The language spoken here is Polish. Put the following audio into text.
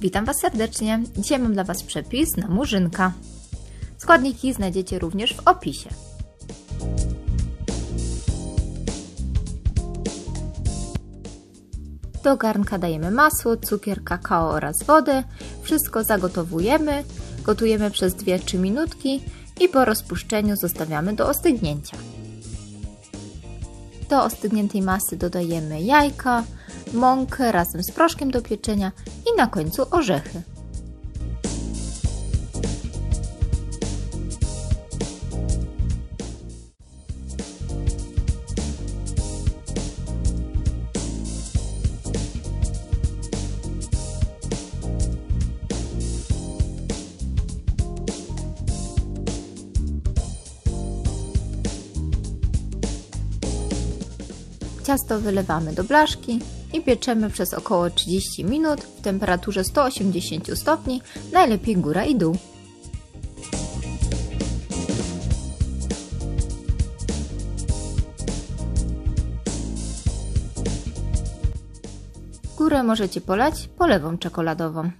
Witam Was serdecznie. Dzisiaj mam dla Was przepis na murzynka. Składniki znajdziecie również w opisie. Do garnka dajemy masło, cukier, kakao oraz wodę. Wszystko zagotowujemy, gotujemy przez 2-3 minutki i po rozpuszczeniu zostawiamy do ostygnięcia. Do ostygniętej masy dodajemy jajka, mąkę razem z proszkiem do pieczenia i na końcu orzechy. Ciasto wylewamy do blaszki i pieczemy przez około 30 minut w temperaturze 180 stopni, najlepiej góra i dół. Górę możecie polać polewą czekoladową.